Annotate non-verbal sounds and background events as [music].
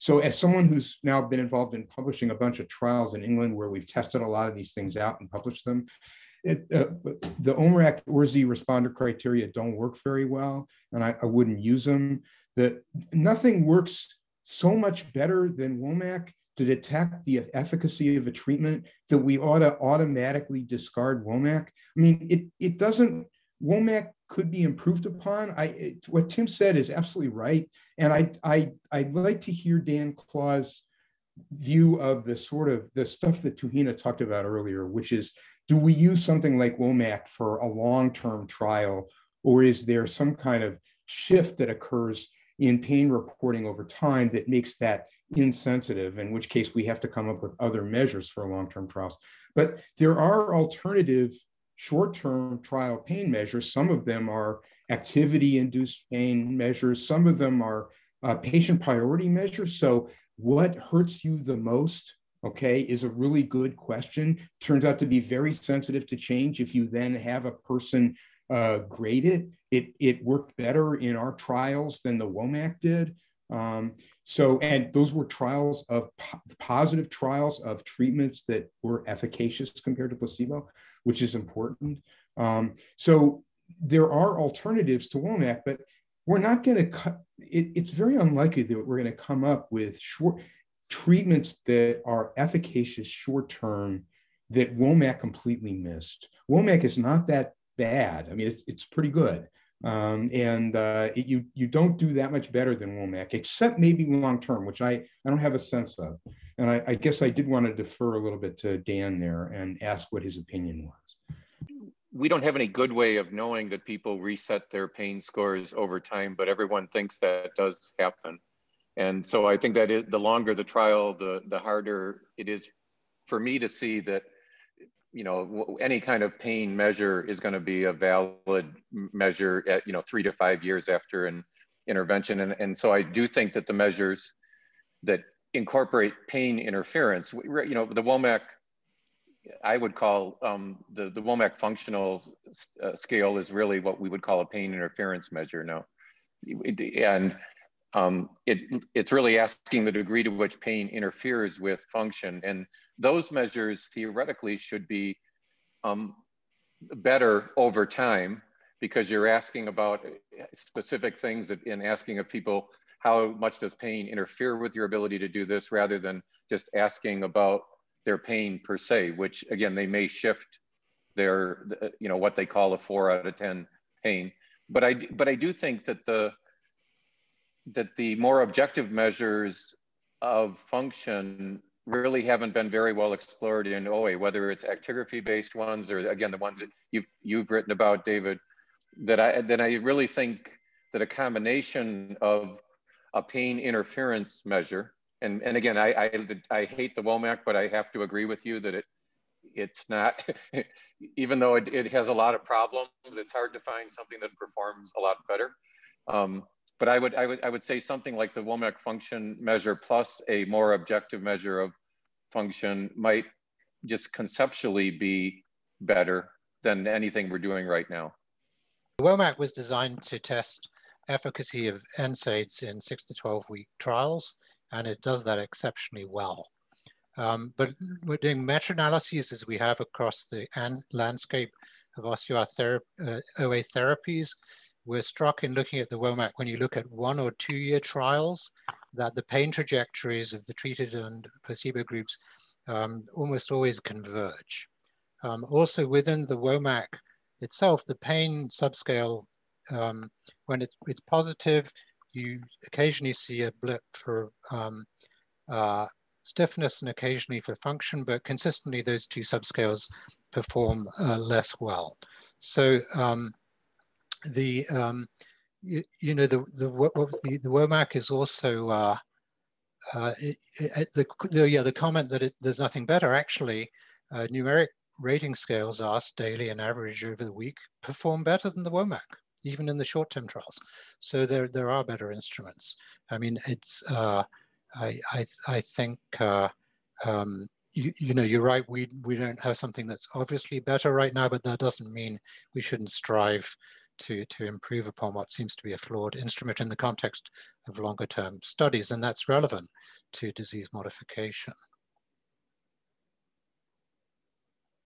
so as someone who's now been involved in publishing a bunch of trials in England where we've tested a lot of these things out and published them, it, uh, the OMERACT OARSI responder criteria don't work very well, and I, I wouldn't use them. That nothing works so much better than WOMAC to detect the efficacy of a treatment that we ought to automatically discard WOMAC. I mean, it, it doesn't, WOMAC could be improved upon. I, it, what Tim said is absolutely right. And I, I, I'd like to hear Dan Clauw's view of the sort of the stuff that Tuhina talked about earlier, which is, do we use something like WOMAC for a long-term trial, or is there some kind of shift that occurs in pain reporting over time that makes that insensitive, in which case we have to come up with other measures for long-term trials. But there are alternative short-term trial pain measures. Some of them are activity-induced pain measures. Some of them are uh, patient priority measures. So what hurts you the most, okay, is a really good question. Turns out to be very sensitive to change. If you then have a person uh, grade it, it, it worked better in our trials than the WOMAC did. Um, so, and those were trials of po positive trials of treatments that were efficacious compared to placebo, which is important. Um, so there are alternatives to WOMAC, but we're not going to cut, it, it's very unlikely that we're going to come up with short treatments that are efficacious short term that WOMAC completely missed. WOMAC is not that bad. I mean, it's, it's pretty good. Um, and uh, it, you you don't do that much better than WOMAC, except maybe long term, which I, I don't have a sense of. And I, I, guess I did want to defer a little bit to Dan there and ask what his opinion was. We don't have any good way of knowing that people reset their pain scores over time, but everyone thinks that does happen. And so I think that is the longer the trial, the the harder it is for me to see that you know, any kind of pain measure is going to be a valid measure at, you know, three to five years after an intervention. And, and so I do think that the measures that incorporate pain interference, you know, the WOMAC, I would call um, the, the WOMAC functional uh, scale is really what we would call a pain interference measure now. And um, it, it's really asking the degree to which pain interferes with function. And those measures theoretically should be um, better over time because you're asking about specific things in asking of people how much does pain interfere with your ability to do this rather than just asking about their pain per se which again they may shift their you know what they call a four out of ten pain. But i but i do think that the that the more objective measures of function really haven't been very well explored in OA, whether it's actigraphy based ones or again, the ones that you've, you've written about, David, that I, that I really think that a combination of a pain interference measure, and, and again, I, I, I hate the WOMAC, but I have to agree with you that it, it's not, [laughs] even though it, it has a lot of problems, it's hard to find something that performs a lot better. Um, but I would, I would, I would say something like the WOMAC function measure plus a more objective measure of function might just conceptually be better than anything we're doing right now. The WOMAC was designed to test efficacy of NSAIDs in six to 12 week trials, and it does that exceptionally well. Um, but we're doing meta-analyses as we have across the landscape of osteoarthropy, uh, OA therapies, we're struck in looking at the WOMAC when you look at one or two year trials that the pain trajectories of the treated and placebo groups um, almost always converge. Um, also within the WOMAC itself, the pain subscale, um, when it's, it's positive, you occasionally see a blip for um, uh, stiffness and occasionally for function, but consistently those two subscales perform uh, less well. So um, the um, you, you, know the the the, the WOMAC is also uh, uh, it, it, the, the, yeah the comment that it, there's nothing better actually uh, numeric rating scales asked daily and average over the week perform better than the WOMAC even in the short-term trials so there there are better instruments I mean it's uh, I, I I think uh, um, you, you know, you're right. We we don't have something that's obviously better right now, but that doesn't mean we shouldn't strive to, to improve upon what seems to be a flawed instrument in the context of longer term studies, and that's relevant to disease modification.